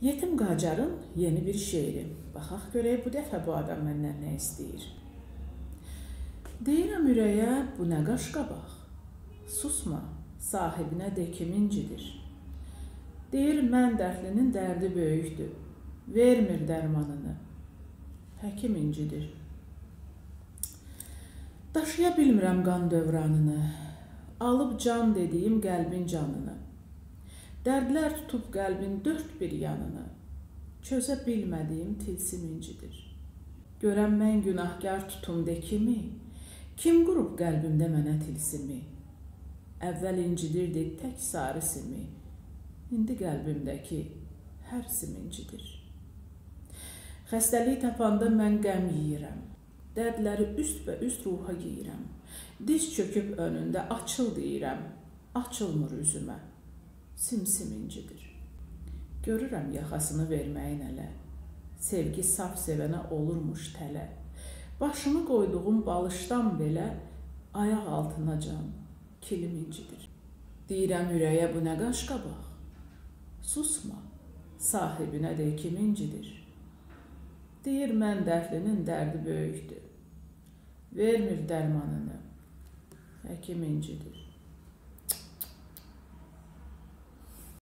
Yetim Qacarın yeni bir şeiri. Baxaq görək bu dəfə bu adam məndən nə istəyir. Deyirəm ürəyə, bu nə qaşqabaq. Susma, sahibinə de kimincidir. Deyir mən dərdlinin dərdi böyükdür. Vermir dərmanını. Həkim incidir. Daşıya bilmirəm qan dövranını. Alıb can dediyim qəlbin canını. Dərdlər tutub qəlbin dörd bir yanını. Çözə bilmədiyim tilsim incidir. Görəm mən günahkar tutum de kimi? Kim qurub qəlbimdə mənə tilsimi? Əvvəl incidirdi tək sarı simi. İndi qəlbimdəki hər sim incidir. Xəstəlik tapanda mən qəm yeyirəm. Dərdləri üst və üst ruha geyirəm. Diz çöküb önündə açıl deyirəm. Açılmır üzümə simsimincidir. Görürəm yaxasını verməyin ələ. Sevgi saf sevənə olurmuş tələ. Başımı qoyduğum balışdan belə ayaq altına can kilim incidir. Deyirəm ürəyə bu nə qaşqabaq. Susma, sahibinə də kim incidir. Deyir mən dərdlinin dərdi böyükdür. Vermir dərmanını. Həkim incidir.